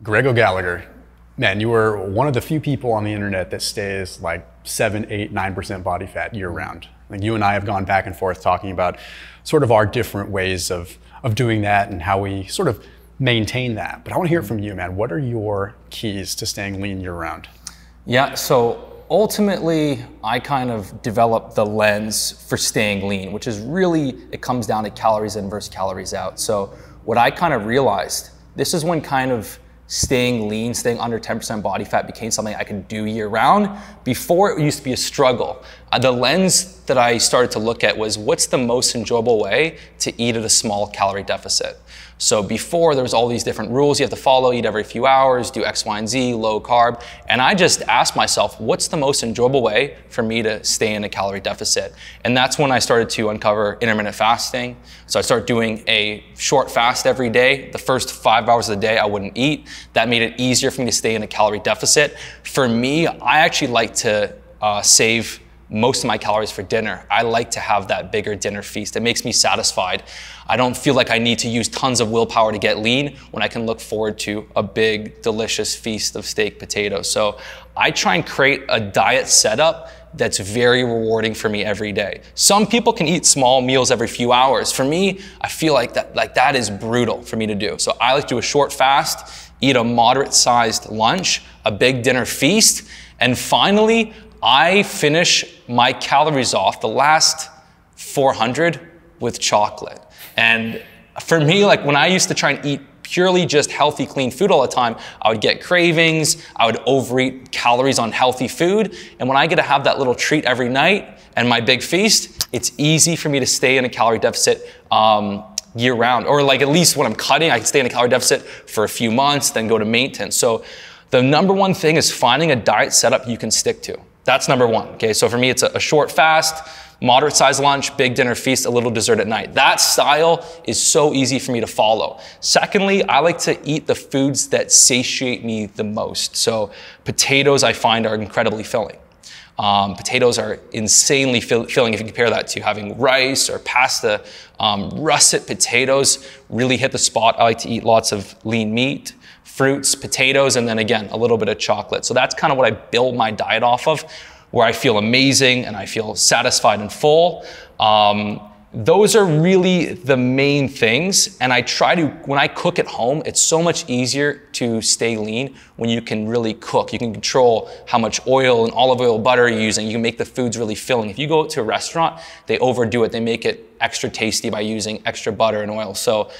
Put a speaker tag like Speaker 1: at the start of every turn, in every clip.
Speaker 1: Greg O'Gallagher, man, you were one of the few people on the internet that stays like seven, eight, nine percent body fat year round. Like you and I have gone back and forth talking about sort of our different ways of of doing that and how we sort of maintain that. But I want to hear from you, man. What are your keys to staying lean year round?
Speaker 2: Yeah, so ultimately, I kind of developed the lens for staying lean, which is really, it comes down to calories in versus calories out. So, what I kind of realized, this is when kind of staying lean, staying under 10% body fat became something I could do year round. Before it used to be a struggle. Uh, the lens that I started to look at was what's the most enjoyable way to eat at a small calorie deficit. So before there was all these different rules you have to follow, eat every few hours, do X, Y, and Z, low carb. And I just asked myself, what's the most enjoyable way for me to stay in a calorie deficit? And that's when I started to uncover intermittent fasting. So I started doing a short fast every day. The first five hours of the day I wouldn't eat. That made it easier for me to stay in a calorie deficit. For me, I actually like to uh, save most of my calories for dinner. I like to have that bigger dinner feast. It makes me satisfied. I don't feel like I need to use tons of willpower to get lean when I can look forward to a big, delicious feast of steak potatoes. So I try and create a diet setup that's very rewarding for me every day. Some people can eat small meals every few hours. For me, I feel like that, like that is brutal for me to do. So I like to do a short fast, eat a moderate sized lunch, a big dinner feast, and finally, I finish my calories off, the last 400, with chocolate. And for me, like when I used to try and eat purely just healthy, clean food all the time, I would get cravings, I would overeat calories on healthy food. And when I get to have that little treat every night and my big feast, it's easy for me to stay in a calorie deficit um, year round. Or like at least when I'm cutting, I can stay in a calorie deficit for a few months, then go to maintenance. So the number one thing is finding a diet setup you can stick to. That's number one. Okay, so for me, it's a, a short fast, moderate sized lunch, big dinner feast, a little dessert at night. That style is so easy for me to follow. Secondly, I like to eat the foods that satiate me the most. So potatoes I find are incredibly filling. Um, potatoes are insanely fill filling if you compare that to having rice or pasta. Um, russet potatoes really hit the spot. I like to eat lots of lean meat fruits, potatoes, and then again, a little bit of chocolate. So that's kind of what I build my diet off of, where I feel amazing and I feel satisfied and full. Um, those are really the main things. And I try to, when I cook at home, it's so much easier to stay lean when you can really cook. You can control how much oil and olive oil, butter you're using. You can make the foods really filling. If you go to a restaurant, they overdo it. They make it extra tasty by using extra butter and oil. So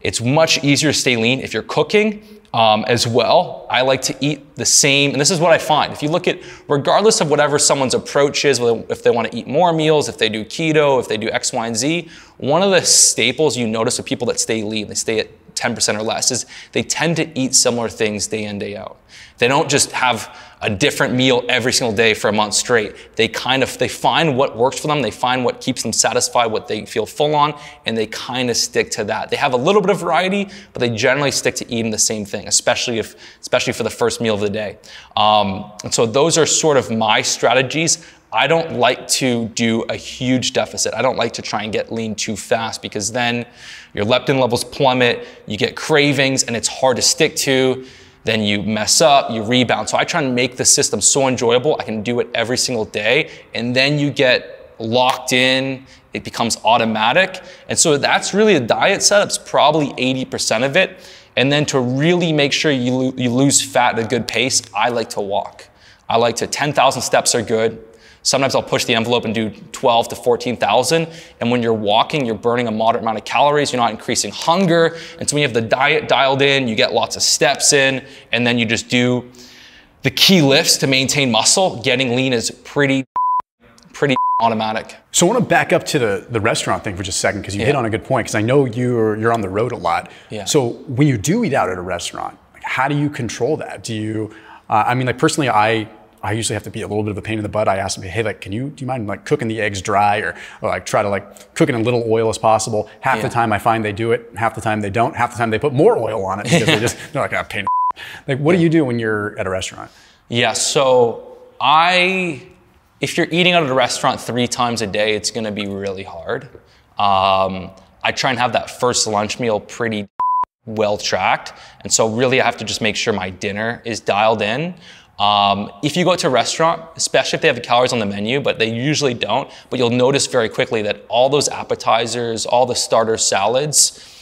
Speaker 2: it's much easier to stay lean if you're cooking um, as well. I like to eat the same, and this is what I find. If you look at, regardless of whatever someone's approach is, if they want to eat more meals, if they do keto, if they do X, Y, and Z, one of the staples you notice with people that stay lean, they stay at 10% or less, is they tend to eat similar things day in, day out. They don't just have a different meal every single day for a month straight. They kind of, they find what works for them. They find what keeps them satisfied, what they feel full on, and they kind of stick to that. They have a little bit of variety, but they generally stick to eating the same thing, especially if, especially for the first meal of the day. Um, and so those are sort of my strategies. I don't like to do a huge deficit. I don't like to try and get lean too fast because then your leptin levels plummet, you get cravings, and it's hard to stick to. Then you mess up, you rebound. So I try and make the system so enjoyable. I can do it every single day. And then you get locked in, it becomes automatic. And so that's really a diet setup's probably 80% of it. And then to really make sure you, lo you lose fat at a good pace, I like to walk. I like to, 10,000 steps are good. Sometimes I'll push the envelope and do 12 to 14,000. And when you're walking, you're burning a moderate amount of calories. You're not increasing hunger. And so when you have the diet dialed in, you get lots of steps in, and then you just do the key lifts to maintain muscle. Getting lean is pretty, pretty automatic.
Speaker 1: So I want to back up to the, the restaurant thing for just a second because you yeah. hit on a good point because I know you're, you're on the road a lot. Yeah. So when you do eat out at a restaurant, how do you control that? Do you, uh, I mean, like personally, I I usually have to be a little bit of a pain in the butt. I ask them, hey, like, can you, do you mind like cooking the eggs dry or, or like try to like cook it in a little oil as possible? Half yeah. the time I find they do it, half the time they don't, half the time they put more oil on it because they just, they're like, a oh, pain. Like, what yeah. do you do when you're at a restaurant?
Speaker 2: Yeah, so I, if you're eating out at a restaurant three times a day, it's gonna be really hard. Um, I try and have that first lunch meal pretty well tracked. And so really I have to just make sure my dinner is dialed in. Um, if you go to a restaurant, especially if they have calories on the menu, but they usually don't, but you'll notice very quickly that all those appetizers, all the starter salads,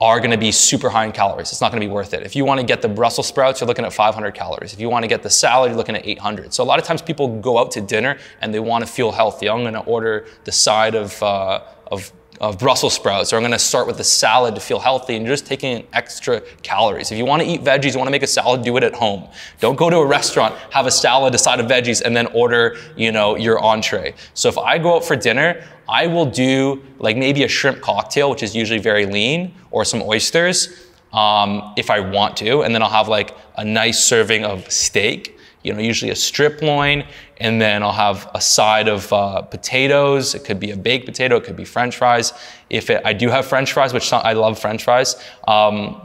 Speaker 2: are going to be super high in calories. It's not going to be worth it. If you want to get the Brussels sprouts, you're looking at 500 calories. If you want to get the salad, you're looking at 800. So a lot of times people go out to dinner and they want to feel healthy. I'm going to order the side of, uh, of of Brussels sprouts, or I'm gonna start with a salad to feel healthy, and you're just taking extra calories. If you wanna eat veggies, you wanna make a salad, do it at home. Don't go to a restaurant, have a salad, a side of veggies, and then order, you know, your entree. So if I go out for dinner, I will do like maybe a shrimp cocktail, which is usually very lean, or some oysters, um, if I want to, and then I'll have like a nice serving of steak you know, usually a strip loin, and then I'll have a side of uh, potatoes. It could be a baked potato, it could be French fries. If it, I do have French fries, which I love French fries, um,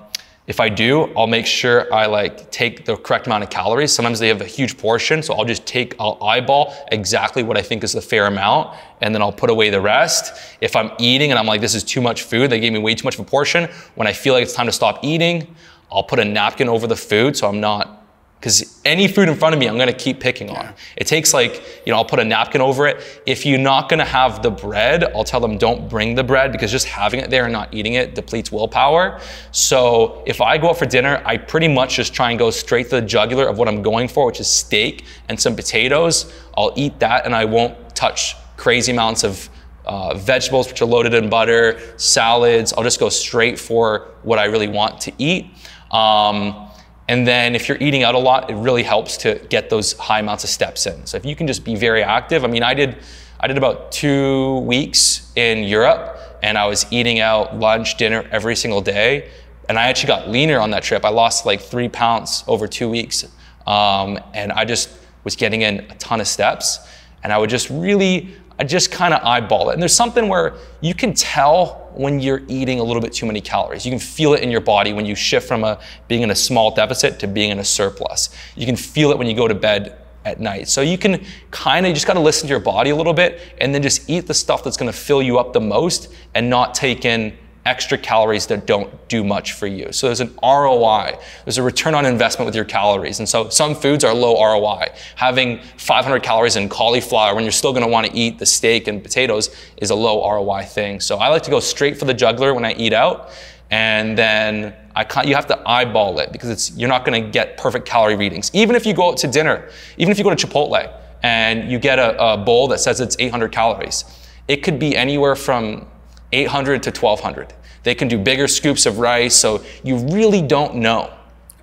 Speaker 2: if I do, I'll make sure I like take the correct amount of calories. Sometimes they have a huge portion, so I'll just take, I'll eyeball exactly what I think is the fair amount, and then I'll put away the rest. If I'm eating and I'm like, this is too much food, they gave me way too much of a portion, when I feel like it's time to stop eating, I'll put a napkin over the food so I'm not because any food in front of me, I'm gonna keep picking on. It takes like, you know, I'll put a napkin over it. If you're not gonna have the bread, I'll tell them don't bring the bread because just having it there and not eating it depletes willpower. So if I go out for dinner, I pretty much just try and go straight to the jugular of what I'm going for, which is steak and some potatoes. I'll eat that and I won't touch crazy amounts of uh, vegetables, which are loaded in butter, salads. I'll just go straight for what I really want to eat. Um, and then if you're eating out a lot, it really helps to get those high amounts of steps in. So if you can just be very active, I mean, I did, I did about two weeks in Europe and I was eating out lunch, dinner every single day. And I actually got leaner on that trip. I lost like three pounds over two weeks. Um, and I just was getting in a ton of steps. And I would just really I just kind of eyeball it. And there's something where you can tell when you're eating a little bit too many calories. You can feel it in your body when you shift from a, being in a small deficit to being in a surplus. You can feel it when you go to bed at night. So you can kind of, just got to listen to your body a little bit and then just eat the stuff that's going to fill you up the most and not take in extra calories that don't do much for you. So there's an ROI, there's a return on investment with your calories. And so some foods are low ROI. Having 500 calories in cauliflower when you're still gonna wanna eat the steak and potatoes is a low ROI thing. So I like to go straight for the juggler when I eat out. And then I can't, you have to eyeball it because it's, you're not gonna get perfect calorie readings. Even if you go out to dinner, even if you go to Chipotle and you get a, a bowl that says it's 800 calories, it could be anywhere from 800 to 1200. They can do bigger scoops of rice, so you really don't know.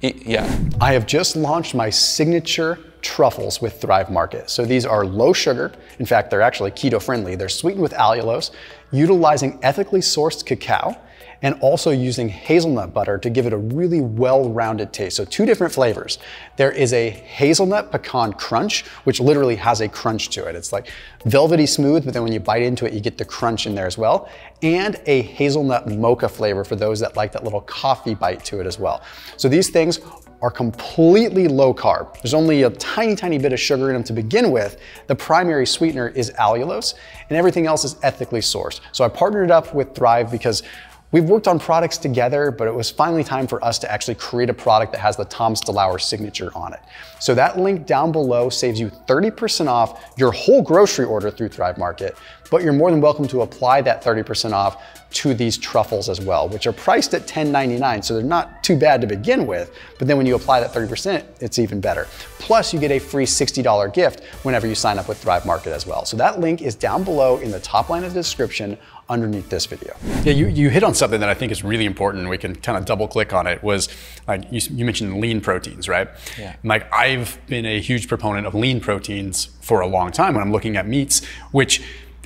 Speaker 2: It, yeah.
Speaker 1: I have just launched my signature truffles with Thrive Market. So these are low sugar. In fact, they're actually keto friendly. They're sweetened with allulose, utilizing ethically sourced cacao and also using hazelnut butter to give it a really well-rounded taste. So two different flavors. There is a hazelnut pecan crunch, which literally has a crunch to it. It's like velvety smooth, but then when you bite into it, you get the crunch in there as well. And a hazelnut mocha flavor for those that like that little coffee bite to it as well. So these things are completely low carb. There's only a tiny, tiny bit of sugar in them to begin with. The primary sweetener is allulose and everything else is ethically sourced. So I partnered up with Thrive because We've worked on products together, but it was finally time for us to actually create a product that has the Thomas DeLauer signature on it. So that link down below saves you 30% off your whole grocery order through Thrive Market, but you're more than welcome to apply that 30% off to these truffles as well, which are priced at $10.99, so they're not too bad to begin with, but then when you apply that 30%, it's even better. Plus, you get a free $60 gift whenever you sign up with Thrive Market as well. So that link is down below in the top line of the description underneath this video. Yeah, you, you hit on something that I think is really important. We can kind of double click on it was like you, you mentioned lean proteins, right? Yeah. Like I've been a huge proponent of lean proteins for a long time when I'm looking at meats, which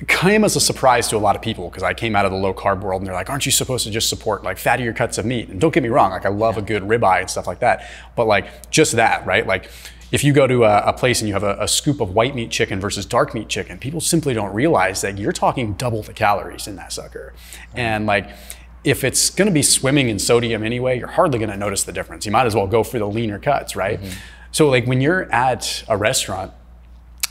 Speaker 1: came as a surprise to a lot of people because I came out of the low carb world and they're like, aren't you supposed to just support like fattier cuts of meat? And don't get me wrong, like I love yeah. a good ribeye and stuff like that. But like just that, right? Like if you go to a, a place and you have a, a, scoop of white meat chicken versus dark meat chicken, people simply don't realize that you're talking double the calories in that sucker. And like, if it's going to be swimming in sodium anyway, you're hardly going to notice the difference. You might as well go for the leaner cuts, right? Mm-hmm. So like when you're at a restaurant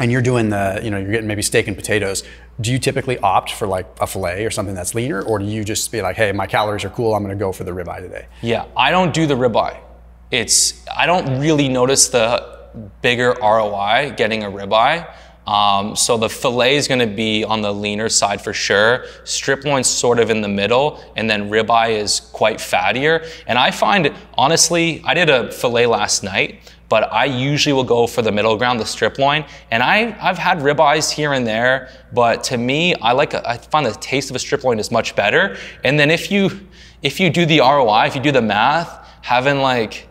Speaker 1: and you're doing the, you know, you're getting maybe steak and potatoes, do you typically opt for like a fillet or something that's leaner, or do you just be like, hey, my calories are cool, I'm gonna go for the ribeye today?
Speaker 2: Yeah, I don't do the ribeye. It's I don't really notice the bigger ROI getting a ribeye. Um, so the fillet is going to be on the leaner side for sure. Strip loin's sort of in the middle, and then ribeye is quite fattier. And I find, honestly, I did a fillet last night but I usually will go for the middle ground, the strip loin. And I, I've had ribeyes here and there, but to me, I like, I find the taste of a strip loin is much better. And then if you, if you do the ROI, if you do the math, having like,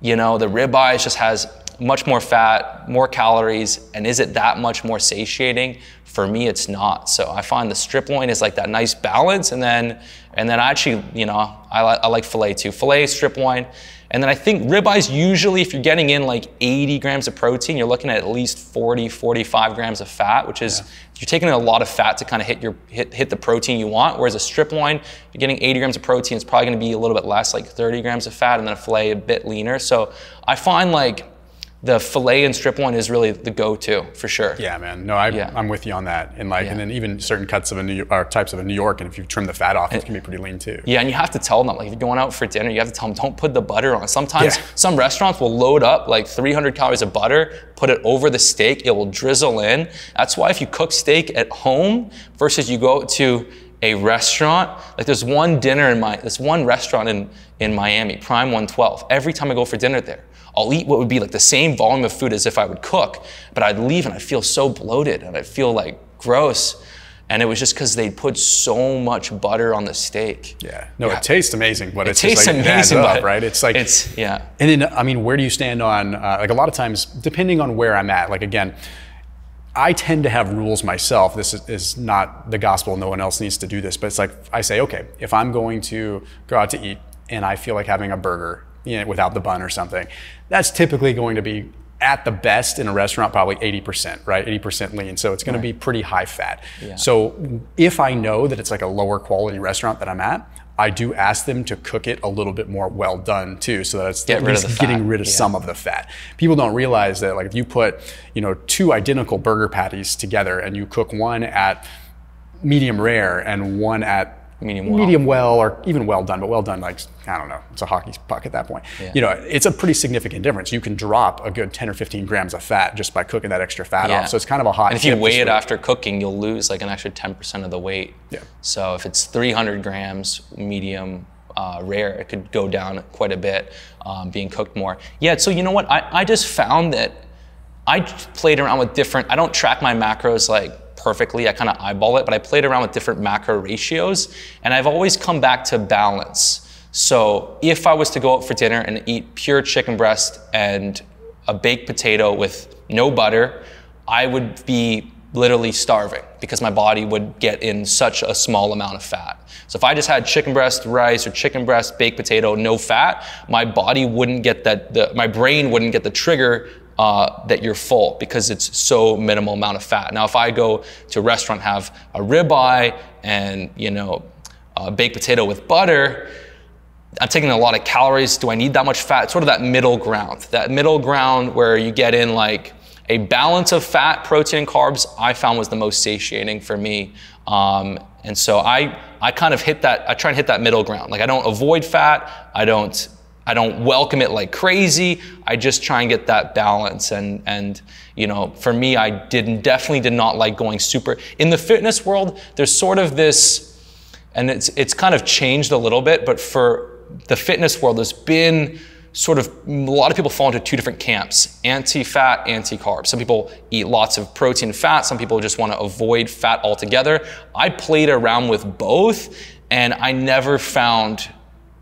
Speaker 2: you know, the ribeye just has much more fat, more calories, and is it that much more satiating? For me, it's not. So I find the strip loin is like that nice balance, and then and then I actually, you know, I, li- I like filet too. Filet, strip loin, and then I think ribeyes usually, if you're getting in like 80 grams of protein, you're looking at at least 40, 45 grams of fat, which is yeah. you're taking a lot of fat to kind of hit your hit, hit the protein you want. Whereas a strip loin, you're getting 80 grams of protein, it's probably going to be a little bit less, like 30 grams of fat, and then a fillet a bit leaner. So I find like the fillet and strip loin is really the go-to for sure.
Speaker 1: Yeah, man. No, I, yeah. I'm with you on that. And like, yeah. and then even certain cuts of a New York, or types of a New York, and if you trim the fat off, it can be pretty lean too.
Speaker 2: Yeah, and you have to tell them like if you're going out for dinner, you have to tell them don't put the butter on. Sometimes yeah. some restaurants will load up like 300 calories of butter, put it over the steak, it will drizzle in. That's why if you cook steak at home versus you go to a restaurant, like there's one dinner in my, there's one restaurant in in Miami, Prime 112. Every time I go for dinner there I'll eat what would be like the same volume of food as if I would cook, but I'd leave and I'd feel so bloated and I'd feel like gross. And it was just because they put so much butter on the steak.
Speaker 1: Yeah. No, yeah. it tastes amazing, but
Speaker 2: it
Speaker 1: it's
Speaker 2: tastes
Speaker 1: like,
Speaker 2: amazing,
Speaker 1: it
Speaker 2: up,
Speaker 1: right? It's like
Speaker 2: it's yeah.
Speaker 1: And then I mean, where do you stand on uh, like a lot of times, depending on where I'm at? Like again, I tend to have rules myself. This is, is, not the gospel. No one else needs to do this. But it's like I say, okay, if I'm going to go out to eat and I feel like having a burger you know, without the bun or something. That's typically going to be at the best in a restaurant probably 80%, right? 80% lean. So it's going right. to be pretty high fat. Yeah. So if I know that it's like a lower quality restaurant that I'm at, I do ask them to cook it a little bit more well done too, so that it's Get at least getting rid of yeah. some of the fat. People don't realize that like if you put, you know, two identical burger patties together and you cook one at medium rare and one at
Speaker 2: medium well.
Speaker 1: medium well or even well done, but well done like I don't know, it's a hockey puck at that point. Yeah. You know, it's a pretty significant difference. You can drop a good 10 or 15 grams of fat just by cooking that extra fat yeah. off. So it's kind of a hot.
Speaker 2: And if you weigh it after cooking, you'll lose like an extra 10% of the weight.
Speaker 1: Yeah.
Speaker 2: So if it's 300 grams medium uh, rare, it could go down quite a bit um, being cooked more. Yeah. So you know what? I, I just found that I played around with different. I don't track my macros like perfectly. I kind of eyeball it, but I played around with different macro ratios, and I've always come back to balance. So if I was to go out for dinner and eat pure chicken breast and a baked potato with no butter, I would be literally starving because my body would get in such a small amount of fat. So if I just had chicken breast rice or chicken breast baked potato, no fat, my body wouldn't get that, the, my brain wouldn't get the trigger uh, that you're full because it's so minimal amount of fat. Now, if I go to a restaurant, have a ribeye and you know a baked potato with butter, I'm taking a lot of calories. Do I need that much fat? Sort of that middle ground. That middle ground where you get in like a balance of fat, protein, and carbs. I found was the most satiating for me. Um, and so I I kind of hit that. I try and hit that middle ground. Like I don't avoid fat. I don't I don't welcome it like crazy. I just try and get that balance. And, and you know, for me, I didn't, definitely did not like going super. In the fitness world, there's sort of this, and it's, it's kind of changed a little bit, but for the fitness world, there's been sort of, a lot of people fall into two different camps, anti-fat, anti-carb. Some people eat lots of protein and fat. Some people just want to avoid fat altogether. I played around with both and I never found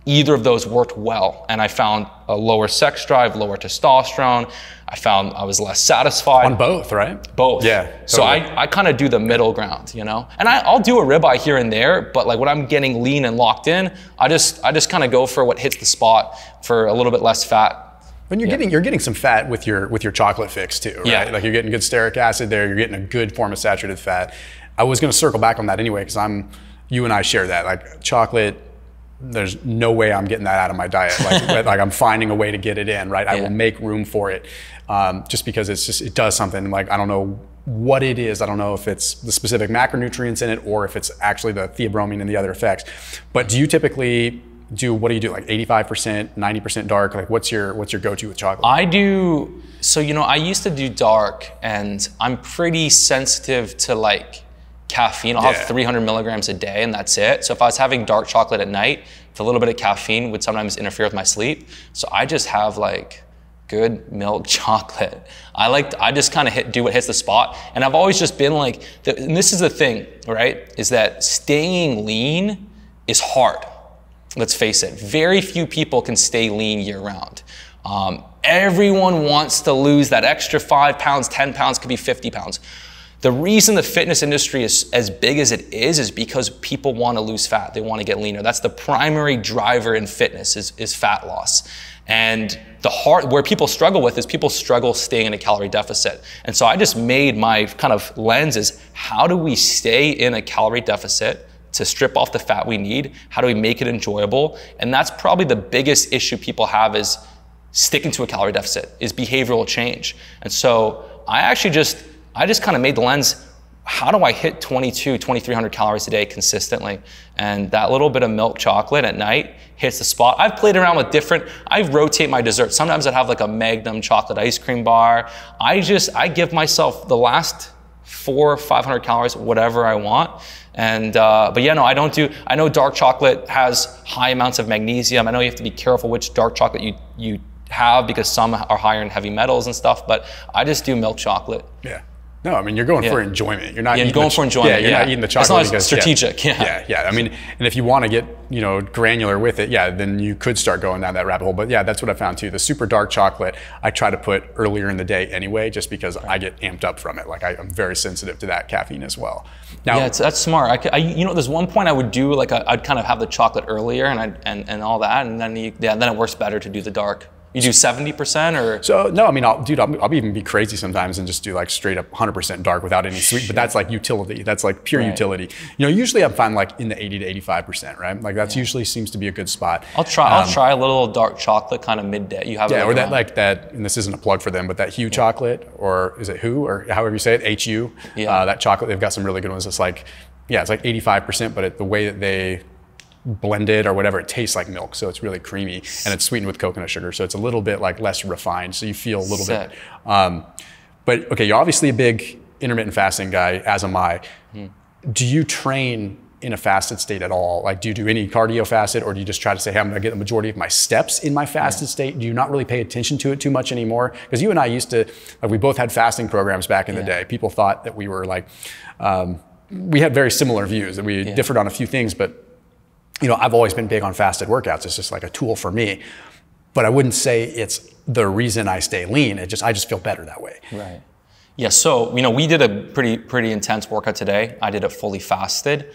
Speaker 2: either of those worked well. And I found a lower sex drive, lower testosterone. I found I was less satisfied.
Speaker 1: On both, right?
Speaker 2: Both.
Speaker 1: Yeah. Totally.
Speaker 2: So I, I kind of do the middle ground, you know? And I, I'll do a ribeye here and there, but like when I'm getting lean and locked in, I just I just kind of go for what hits the spot for a little bit less fat.
Speaker 1: When you're yeah. getting you're getting some fat with your with your chocolate fix too, right? Yeah. Like you're getting good stearic acid there, you're getting a good form of saturated fat. I was gonna circle back on that anyway, because I'm you and I share that. Like chocolate there's no way I'm getting that out of my diet. Like, like I'm finding a way to get it in, right? Yeah. I will make room for it, um, just because it's just it does something. Like I don't know what it is. I don't know if it's the specific macronutrients in it or if it's actually the theobromine and the other effects. But do you typically do what do you do like 85% 90% dark like what's your what's your go-to with chocolate
Speaker 2: i do so you know i used to do dark and i'm pretty sensitive to like caffeine i'll yeah. have 300 milligrams a day and that's it so if i was having dark chocolate at night a little bit of caffeine would sometimes interfere with my sleep so i just have like good milk chocolate i like to, i just kind of do what hits the spot and i've always just been like and this is the thing right is that staying lean is hard let's face it, very few people can stay lean year round. Um, everyone wants to lose that extra five pounds, 10 pounds, could be 50 pounds. The reason the fitness industry is as big as it is is because people want to lose fat. They want to get leaner. That's the primary driver in fitness is, is fat loss. And the hard, where people struggle with is people struggle staying in a calorie deficit. And so I just made my kind of lens is how do we stay in a calorie deficit to strip off the fat we need? How do we make it enjoyable? And that's probably the biggest issue people have is sticking to a calorie deficit, is behavioral change. And so I actually just, I just kind of made the lens, how do I hit 22, 2300 calories a day consistently? And that little bit of milk chocolate at night hits the spot. I've played around with different, I rotate my desserts. Sometimes I'd have like a Magnum chocolate ice cream bar. I just, I give myself the last four, 500 calories, whatever I want. And uh, but yeah, no, I don't do. I know dark chocolate has high amounts of magnesium. I know you have to be careful which dark chocolate you you have because some are higher in heavy metals and stuff. But I just do milk chocolate.
Speaker 1: Yeah. No, I mean you're going yeah. for enjoyment. You're not
Speaker 2: yeah, going
Speaker 1: the,
Speaker 2: for enjoyment.
Speaker 1: Yeah, you're
Speaker 2: yeah.
Speaker 1: not eating the chocolate.
Speaker 2: It's not because, strategic.
Speaker 1: Yeah, yeah, yeah. I mean, and if you want to get you know granular with it, yeah, then you could start going down that rabbit hole. But yeah, that's what I found too. The super dark chocolate I try to put earlier in the day anyway, just because right. I get amped up from it. Like I, am very sensitive to that caffeine as well.
Speaker 2: Now, yeah, that's smart. I, I, you know, there's one point I would do like i would kind of have the chocolate earlier and I and, and all that, and then you, yeah, then it works better to do the dark. You do 70% or?
Speaker 1: So, no, I mean, I'll, dude, I'll, I'll, even be crazy sometimes and just do like straight up 100% dark without any sweet, but that's like utility. That's like pure right. utility. You know, usually I'm fine like in the 80 to 85%, right? Like that's yeah. usually seems to be a good spot.
Speaker 2: I'll try, um, I'll try a little dark chocolate kind of midday. You have
Speaker 1: Yeah, or that like that, and this isn't a plug for them, but that Hue yeah. chocolate, or is it Hu, or however you say it, HU, yeah. Uh, that chocolate, they've got some really good ones. It's like, yeah, it's like 85%, but it, the way that they blended or whatever, it tastes like milk. So it's really creamy and it's sweetened with coconut sugar. So it's a little bit like less refined. So you feel a little Sick. bit. Um, but okay, you're obviously a big intermittent fasting guy, as am I. Mm. Do you train in a fasted state at all? Like, do you do any cardio fasted, or do you just try to say, hey, I'm going to get the majority of my steps in my fasted yeah. state? Do you not really pay attention to it too much anymore? Because you and I used to, like, we both had fasting programs back in yeah. the day. People thought that we were like, um, we had very similar views, and we yeah. differed on a few things, but you know, I've always been big on fasted workouts. It's just like a tool for me. But I wouldn't say it's the reason I stay lean. It just I just feel better that way.
Speaker 2: Right. Yeah. So you know, we did a pretty pretty intense workout today. I did it fully fasted.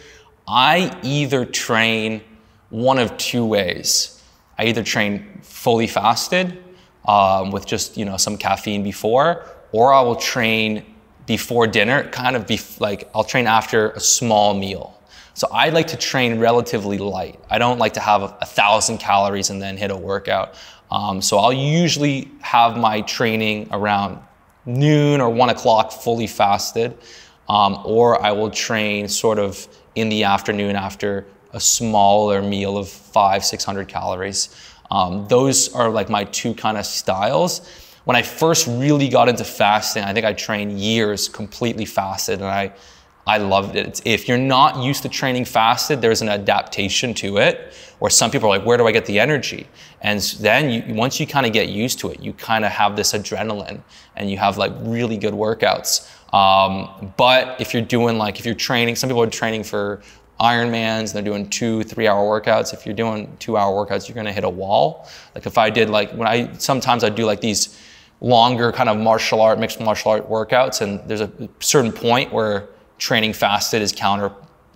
Speaker 2: I either train one of two ways. I either train fully fasted um, with just you know some caffeine before, or I will train before dinner, kind of be like I'll train after a small meal. So I like to train relatively light. I don't like to have a, a thousand calories and then hit a workout. Um, so I'll usually have my training around noon or one o'clock fully fasted, um, or I will train sort of in the afternoon after a smaller meal of five, 600 calories. Um, those are like my two kind of styles. When I first really got into fasting, I think I trained years completely fasted and I I loved it. If you're not used to training fasted, there's an adaptation to it Or some people are like, where do I get the energy? And then you, once you kind of get used to it, you kind of have this adrenaline and you have like really good workouts. Um, but if you're doing like, if you're training, some people are training for Ironmans, and they're doing two, three hour workouts. If you're doing two hour workouts, you're gonna hit a wall. Like if I did like, when I, sometimes I do like these longer kind of martial art, mixed martial art workouts and there's a certain point where training fasted is counter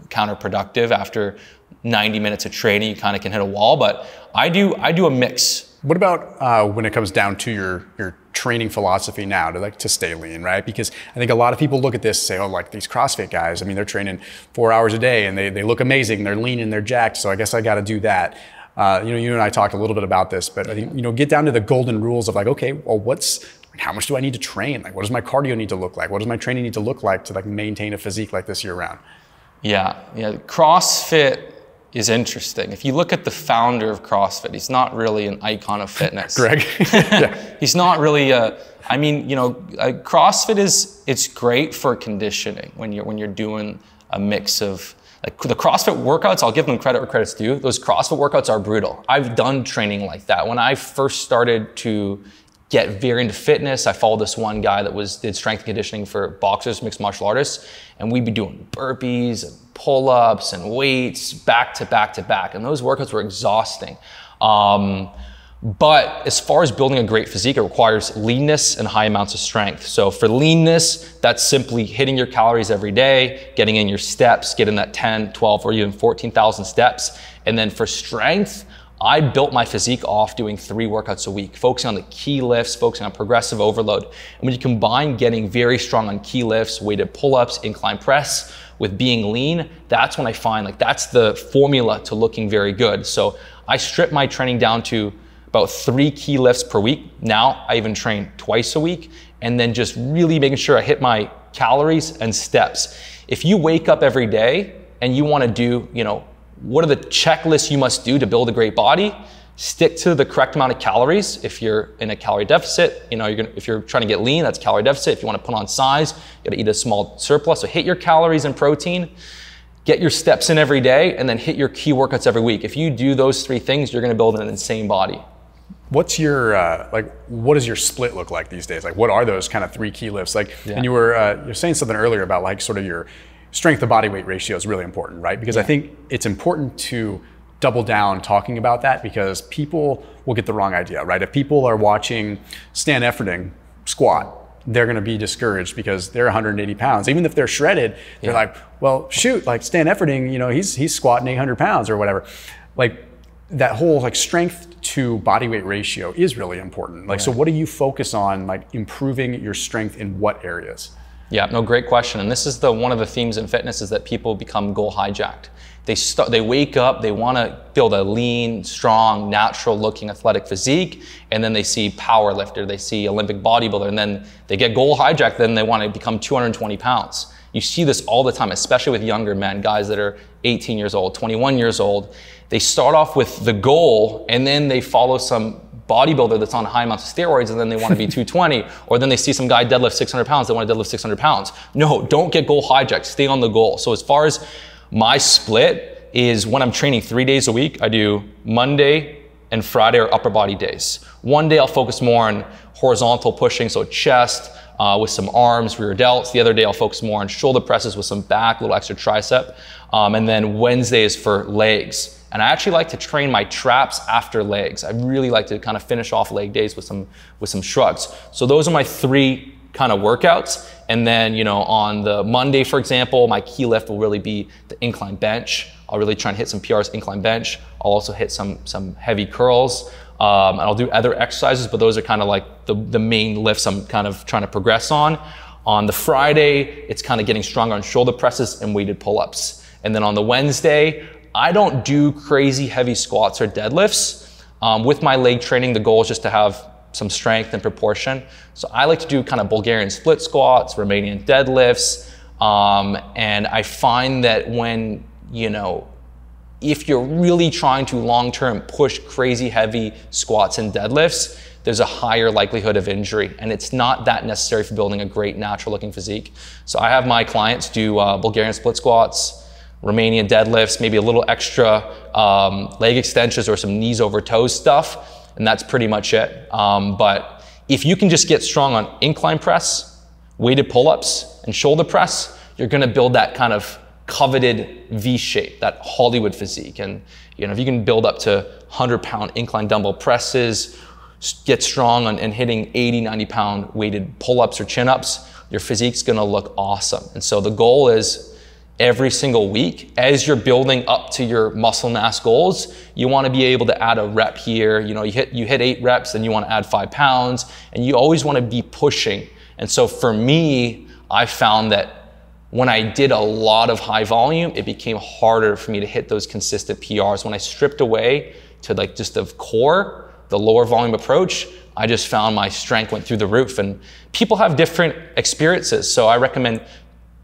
Speaker 2: counterproductive. After 90 minutes of training, you kind of can hit a wall. But I do I do a mix.
Speaker 1: What about uh, when it comes down to your your training philosophy now to like to stay lean, right? Because I think a lot of people look at this and say, oh, like these CrossFit guys. I mean, they're training four hours a day and they they look amazing. They're lean and they're jacked. So I guess I got to do that. Uh, you know, you and I talked a little bit about this, but I think you know, get down to the golden rules of like, okay, well, what's how much do I need to train? Like, what does my cardio need to look like? What does my training need to look like to like maintain a physique like this year round?
Speaker 2: Yeah, yeah. CrossFit is interesting. If you look at the founder of CrossFit, he's not really an icon of fitness.
Speaker 1: Greg.
Speaker 2: He's not really a. I mean, you know, uh, CrossFit is it's great for conditioning when you're when you're doing a mix of like the CrossFit workouts. I'll give them credit where credit's due. Those CrossFit workouts are brutal. I've done training like that. When I first started to get very into fitness. I followed this one guy that was did strength conditioning for boxers, mixed martial artists, and we'd be doing burpees and pull-ups and weights back to back to back, and those workouts were exhausting. Um, but as far as building a great physique, it requires leanness and high amounts of strength. So for leanness, that's simply hitting your calories every day, getting in your steps, getting that 10, 12, or even 14,000 steps. And then for strength, I built my physique off doing three workouts a week, focusing on the key lifts, focusing on progressive overload. And when you combine getting very strong on key lifts, weighted pull-ups, incline press, with being lean, that's when I find like that's the formula to looking very good. So I strip my training down to about three key lifts per week. Now I even train twice a week and then just really making sure I hit my calories and steps. If you wake up every day and you want to do, you know, what are the checklists you must do to build a great body? Stick to the correct amount of calories. If you're in a calorie deficit, you know, you're gonna, if you're trying to get lean, that's calorie deficit. If you want to put on size, you got to eat a small surplus. So hit your calories and protein, get your steps in every day, and then hit your key workouts every week. If you do those three things, you're going to build an insane body.
Speaker 1: What's your uh, like? What does your split look like these days? Like, what are those kind of three key lifts? Like, yeah. and you were uh, you're saying something earlier about like sort of your strength to body weight ratio is really important, right? Because yeah. I think it's important to double down talking about that because people will get the wrong idea, right? If people are watching Stan Efferding squat, they're going to be discouraged because they're 180 pounds. Even if they're shredded, they're yeah. like, well, shoot, like Stan Efferding, you know, he's he's squatting 800 pounds or whatever. Like that whole like strength to body weight ratio is really important. Like, so what do you focus on, like improving your strength in what areas?
Speaker 2: Yeah, no, great question. And this is the one of the themes in fitness is that people become goal hijacked. They start, they wake up, they want to build a lean, strong, natural-looking athletic physique, and then they see power lifter, they see Olympic bodybuilder, and then they get goal hijacked. Then they want to become 220 pounds. You see this all the time, especially with younger men, guys that are 18 years old, 21 years old. They start off with the goal, and then they follow some bodybuilder that's on high amounts of steroids and then they want to be 220, or then they see some guy deadlift 600 pounds, they want to deadlift 600 pounds. No, don't get goal hijacked. Stay on the goal. So as far as my split is when I'm training three days a week, I do Monday and Friday are upper body days. One day I'll focus more on horizontal pushing, so chest, uh, with some arms, rear delts. The other day I'll focus more on shoulder presses with some back, a little extra tricep. Um, and then Wednesday is for legs. And I actually like to train my traps after legs. I really like to kind of finish off leg days with some with some shrugs. So those are my three kind of workouts. And then, you know, on the Monday, for example, my key lift will really be the incline bench. I'll really try and hit some PRs incline bench. I'll also hit some some heavy curls. Um, and I'll do other exercises, but those are kind of like the, the main lifts I'm kind of trying to progress on. On the Friday, it's kind of getting stronger on shoulder presses and weighted pull-ups. And then on the Wednesday, I don't do crazy heavy squats or deadlifts. Um, with my leg training, the goal is just to have some strength and proportion. So I like to do kind of Bulgarian split squats, Romanian deadlifts. Um, and I find that when, you know, if you're really trying to long term push crazy heavy squats and deadlifts, there's a higher likelihood of injury. And it's not that necessary for building a great natural looking physique. So I have my clients do uh, Bulgarian split squats, Romanian deadlifts, maybe a little extra um, leg extensions or some knees over toes stuff, and that's pretty much it. Um, but if you can just get strong on incline press, weighted pull-ups, and shoulder press, you're gonna build that kind of coveted V shape, that Hollywood physique. And you know, if you can build up to 100 pound incline dumbbell presses, get strong on and hitting 80, 90 pound weighted pull-ups or chin-ups, your physique's gonna look awesome. And so the goal is every single week as you're building up to your muscle mass goals you want to be able to add a rep here you know you hit you hit eight reps and you want to add five pounds and you always want to be pushing and so for me i found that when i did a lot of high volume it became harder for me to hit those consistent prs when i stripped away to like just the core the lower volume approach I just found my strength went through the roof. And people have different experiences. So I recommend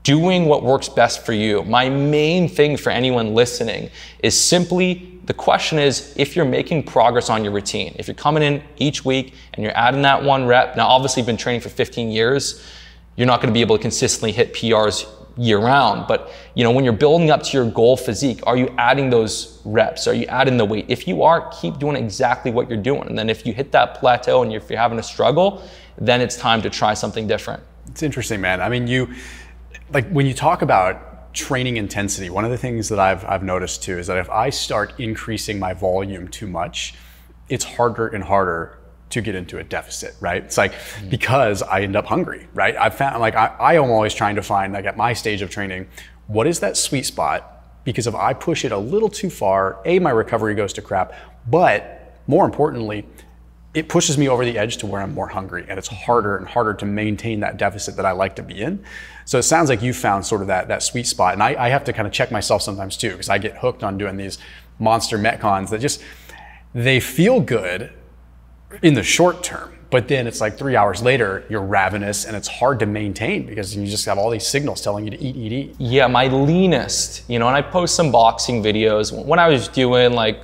Speaker 2: doing what works best for you. My main thing for anyone listening is simply the question is if you're making progress on your routine, if you're coming in each week and you're adding that one rep, now obviously you've been training for 15 years, you're not going to be able to consistently hit PRs year round. But you know, when you're building up to your goal physique, are you adding those reps? Are you adding the weight? If you are, keep doing exactly what you're doing. And then if you hit that plateau and if you're having a struggle, then it's time to try something different.
Speaker 1: It's interesting, man. I mean, you like when you talk about training intensity, one of the things that I've I've noticed too is that if I start increasing my volume too much, it's harder and harder to get into a deficit, right? It's like mm-hmm. because I end up hungry, right? I've found like I, I am always trying to find like at my stage of training, what is that sweet spot? Because if I push it a little too far, A, my recovery goes to crap, but more importantly, it pushes me over the edge to where I'm more hungry and it's harder and harder to maintain that deficit that I like to be in. So it sounds like you found sort of that, that sweet spot. And I, I have to kind of check myself sometimes too, because I get hooked on doing these monster Metcons that just, they feel good, in the short term. But then it's like three hours later, you're ravenous and it's hard to maintain because you just have all these signals telling you to eat, eat, eat.
Speaker 2: Yeah, my leanest, you know, and I post some boxing videos. When I was doing like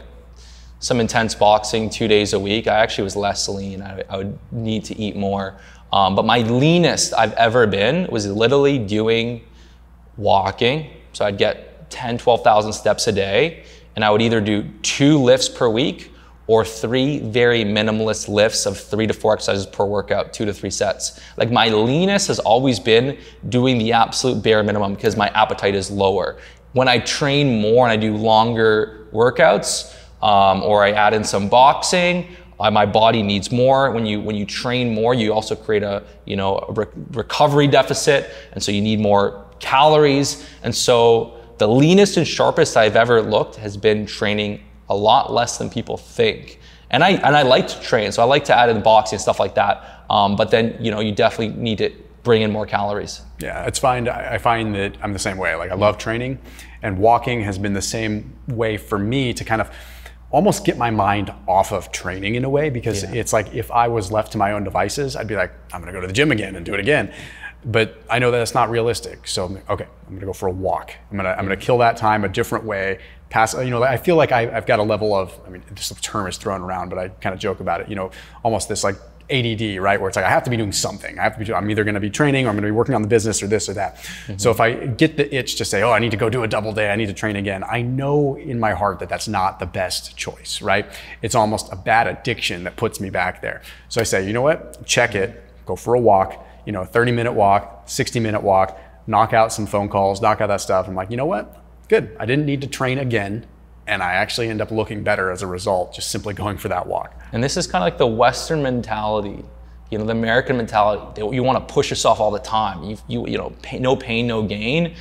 Speaker 2: some intense boxing two days a week, I actually was less lean. I, I would need to eat more. Um, but my leanest I've ever been was literally doing walking. So I'd get 10, 12,000 steps a day. And I would either do two lifts per week or three very minimalist lifts of three to four exercises per workout, two to three sets. Like my leanest has always been doing the absolute bare minimum because my appetite is lower. When I train more and I do longer workouts, um, or I add in some boxing, uh, my body needs more. When you when you train more, you also create a you know a re- recovery deficit, and so you need more calories. And so the leanest and sharpest I've ever looked has been training a lot less than people think. And I and I like to train, so I like to add in boxing and stuff like that. Um, but then you know you definitely need to bring in more calories.
Speaker 1: Yeah, it's fine. I find that I'm the same way. Like I love training, and walking has been the same way for me to kind of almost get my mind off of training in a way because yeah. it's like if I was left to my own devices, I'd be like, I'm gonna go to the gym again and do it again. But I know that it's not realistic. So okay, I'm gonna go for a walk. I'm gonna I'm gonna kill that time a different way, pass, you know, I feel like I, have got a level of, I mean, this term is thrown around, but I kind of joke about it, you know, almost this like ADD, right? Where it's like, I have to be doing something. I have to be, I'm either going to be training or I'm going to be working on the business or this or that. Mm-hmm. So if I get the itch to say, oh, I need to go do a double day, I need to train again, I know in my heart that that's not the best choice, right? It's almost a bad addiction that puts me back there. So I say, you know what? Check it, go for a walk, you know, 30 minute walk, 60 minute walk, knock out some phone calls, knock out that stuff. I'm like, you know what? good. I didn't need to train again. And I actually end up looking better as a result, just simply going for that walk.
Speaker 2: And this is kind of like the Western mentality, you know, the American mentality. You want to push yourself all the time. You, you, you know, pay, no pain, no gain.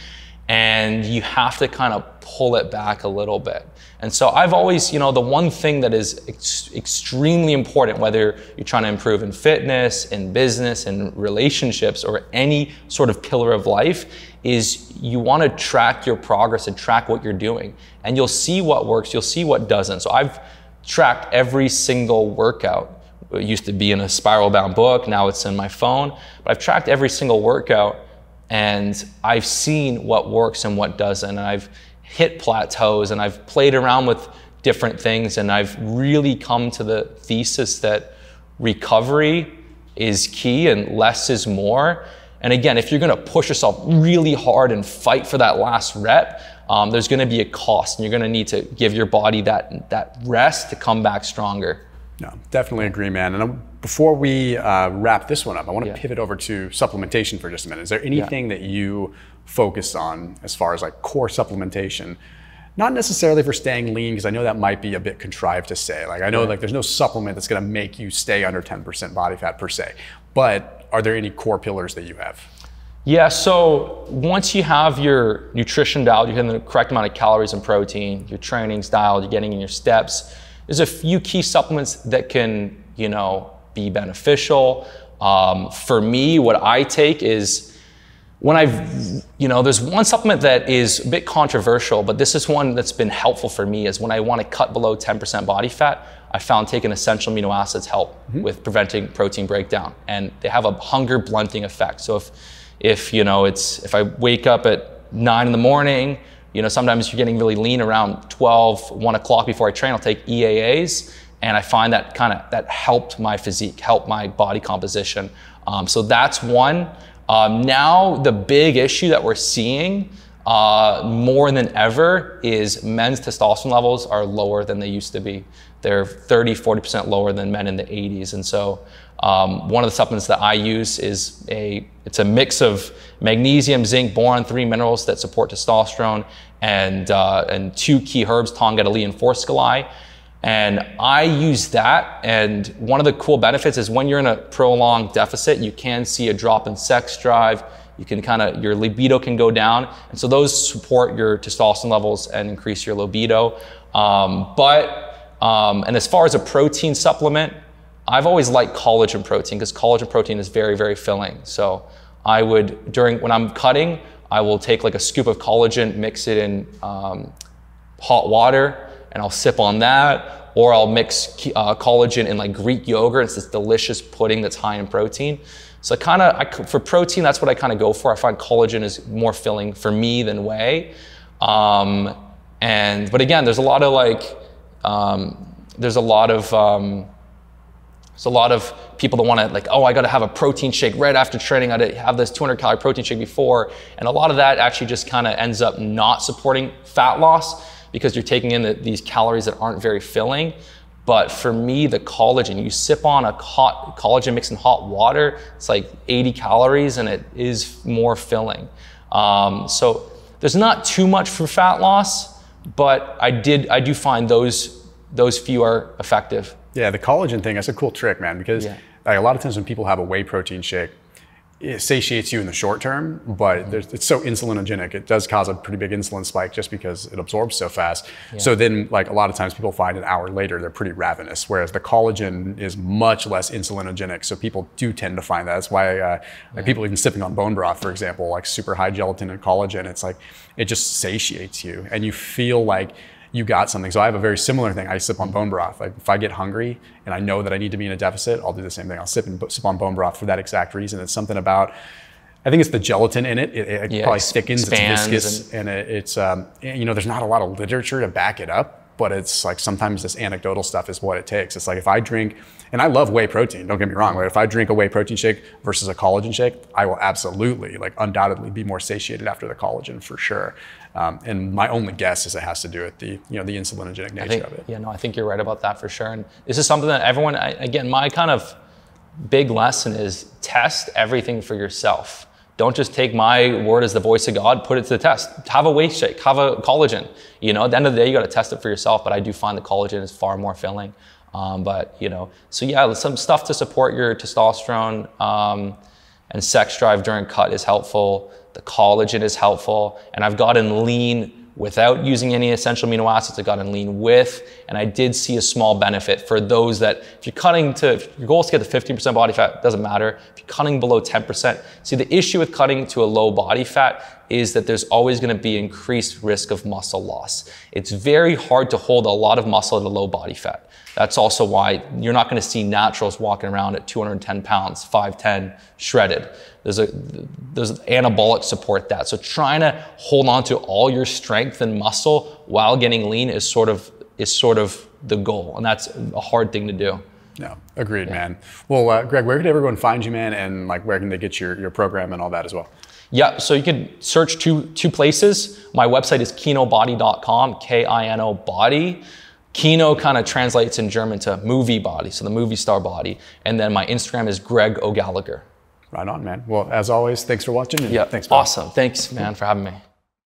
Speaker 2: And you have to kind of pull it back a little bit. And so I've always, you know, the one thing that is ex- extremely important, whether you're trying to improve in fitness, in business, in relationships, or any sort of pillar of life, is you want to track your progress and track what you're doing. And you'll see what works, you'll see what doesn't. So I've tracked every single workout. It used to be in a spiral bound book, now it's in my phone. But I've tracked every single workout and I've seen what works and what doesn't. And I've hit plateaus and I've played around with different things and I've really come to the thesis that recovery is key and less is more. And again, if you're gonna push yourself really hard and fight for that last rep, um, there's gonna be a cost and you're gonna need to give your body that, that rest to come back stronger.
Speaker 1: No, definitely agree, man. And um, before we uh, wrap this one up, I want to yeah. pivot over to supplementation for just a minute. Is there anything yeah. that you focus on as far as like core supplementation? Not necessarily for staying lean, because I know that might be a bit contrived to say. Like I know like there's no supplement that's going to make you stay under 10% body fat per se. But are there any core pillars that you have?
Speaker 2: Yeah, so once you have your nutrition dialed, you're getting the correct amount of calories and protein, your training's dialed, you're getting in your steps, there's a few key supplements that can, you know, be beneficial. Um, for me, what I take is when I've, you know, there's one supplement that is a bit controversial, but this is one that's been helpful for me is when I want to cut below 10% body fat, I found taking essential amino acids help mm-hmm. with preventing protein breakdown, and they have a hunger blunting effect. So if if you know it's if I wake up at nine in the morning, you know sometimes you're getting really lean around 12, 1 o'clock before I train. I'll take EAAs, and I find that kind of that helped my physique, helped my body composition. Um, so that's one. Um, now the big issue that we're seeing uh, more than ever is men's testosterone levels are lower than they used to be. They're 30, 40% lower than men in the 80s. And so um, one of the supplements that I use is a, it's a mix of magnesium, zinc, boron, three minerals that support testosterone and, uh, and two key herbs, tongkat ali and forskolai. And I use that. And one of the cool benefits is when you're in a prolonged deficit, you can see a drop in sex drive. You can kind of, your libido can go down. And so those support your testosterone levels and increase your libido. Um, but, um, and as far as a protein supplement, I've always liked collagen protein because collagen protein is very, very filling. So I would, during, when I'm cutting, I will take like a scoop of collagen, mix it in um, hot water, and I'll sip on that, or I'll mix uh, collagen in like Greek yogurt. It's this delicious pudding that's high in protein. So I kind of for protein, that's what I kind of go for. I find collagen is more filling for me than whey. Um, and but again, there's a lot of like um, there's a lot of um, there's a lot of people that want to like, oh, I got to have a protein shake right after training. I got to have this 200 calorie protein shake before, and a lot of that actually just kind of ends up not supporting fat loss because you're taking in the, these calories that aren't very filling. But for me, the collagen, you sip on a hot collagen mixed in hot water, it's like 80 calories and it is more filling. Um, so there's not too much for fat loss, but I did I do find those those few are effective.
Speaker 1: Yeah, the collagen thing that's a cool trick, man, because yeah. like a lot of times when people have a whey protein shake, it satiates you in the short term, but mm-hmm. it's so insulinogenic. It does cause a pretty big insulin spike just because it absorbs so fast. Yeah. So then, like a lot of times, people find an hour later they're pretty ravenous. Whereas the collagen is much less insulinogenic, so people do tend to find that. That's why uh, like people even sipping on bone broth, for example, like super high gelatin and collagen. It's like it just satiates you, and you feel like you got something. So I have a very similar thing. I sip on bone broth. Like if I get hungry and I know that I need to be in a deficit, I'll do the same thing. I'll sip and sip on bone broth for that exact reason. It's something about I think it's the gelatin in it. It, it yeah, probably thickens, it's viscous, and, and it, it's um, you know there's not a lot of literature to back it up, but it's like sometimes this anecdotal stuff is what it takes. It's like if I drink, and I love whey protein. Don't get me wrong, but if I drink a whey protein shake versus a collagen shake, I will absolutely, like undoubtedly, be more satiated after the collagen for sure. Um, and my only guess is it has to do with the you know the insulinogenic nature
Speaker 2: think,
Speaker 1: of it.
Speaker 2: Yeah, no, I think you're right about that for sure. And this is something that everyone, I, again, my kind of big lesson is test everything for yourself. Don't just take my word as the voice of God, put it to the test. Have a weight shake, have a collagen. You know, at the end of the day, you got to test it for yourself. But I do find the collagen is far more filling. Um, but you know, so yeah, some stuff to support your testosterone um, and sex drive during cut is helpful. The collagen is helpful. And I've gotten lean without using any essential amino acids. I've gotten lean with, and I did see a small benefit for those that, if you're cutting to, if your goal is to get to 15% body fat, doesn't matter. If you're cutting below 10%, see the issue with cutting to a low body fat is that there's always gonna be increased risk of muscle loss. It's very hard to hold a lot of muscle at a low body fat. That's also why you're not going to see naturals walking around at 210 pounds, 5'10, shredded. There's a there's anabolic support that. So trying to hold on to all your strength and muscle while getting lean is sort of is sort of the goal, and that's a hard thing to do.
Speaker 1: No, agreed, yeah. man. Well, uh, Greg, where can everyone find you, man, and like where can they get your your program and all that as well?
Speaker 2: Yeah, so you can search two two places. My website is kinobody.com, K-I-N-O body. Kino kind of translates in German to movie body, so the movie star body. And then my Instagram is Greg O'Gallagher.
Speaker 1: Right on, man. Well, as always, thanks for watching.
Speaker 2: yeah, thanks. Awesome. Thanks, man, for having me.